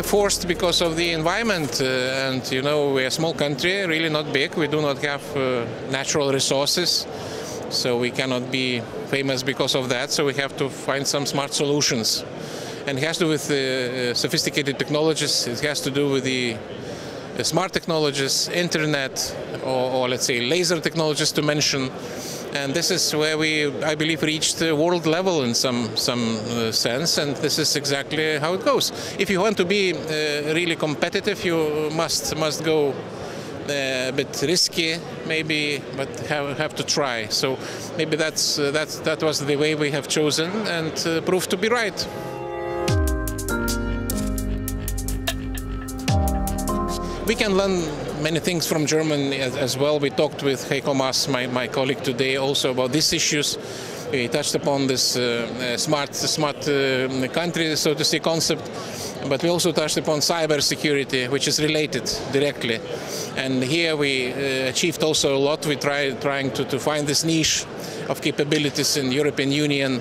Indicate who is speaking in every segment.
Speaker 1: forced because of the environment, uh, and you know we're a small country, really not big. We do not have uh, natural resources, so we cannot be famous because of that. So we have to find some smart solutions, and it has to do with uh, sophisticated technologies. It has to do with the uh, smart technologies, internet, or, or let's say laser technologies to mention and this is where we, I believe, reached the world level in some some uh, sense, and this is exactly how it goes. If you want to be uh, really competitive, you must must go uh, a bit risky, maybe, but have have to try. So maybe that's uh, that that was the way we have chosen, and uh, proved to be right. We can learn many things from Germany as, as well. We talked with Heiko Maas, my, my colleague today, also about these issues. We touched upon this uh, uh, smart, smart uh, country, so to say, concept. But we also touched upon cyber security, which is related directly. And here we uh, achieved also a lot. We tried trying to, to find this niche of capabilities in European Union.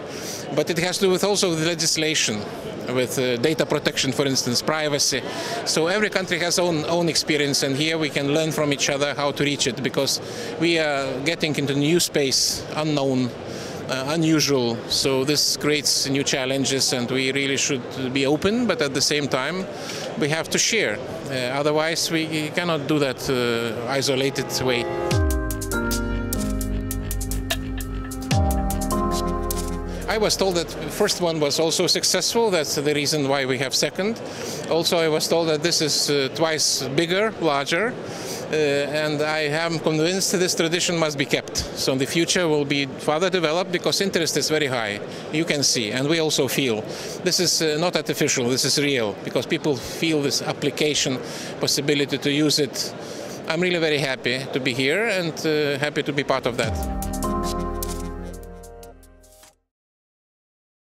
Speaker 1: But it has to do with also the legislation with uh, data protection, for instance, privacy. So every country has own own experience, and here we can learn from each other how to reach it because we are getting into new space, unknown. Uh, unusual, so this creates new challenges, and we really should be open. But at the same time, we have to share. Uh, otherwise, we cannot do that uh, isolated way. I was told that the first one was also successful. That's the reason why we have second. Also, I was told that this is uh, twice bigger, larger. Uh, and I am convinced this tradition must be kept. So the future will be further developed because interest is very high. You can see, and we also feel. This is uh, not artificial, this is real because people feel this application possibility to use it. I'm really very happy to be here and uh, happy to be part of that.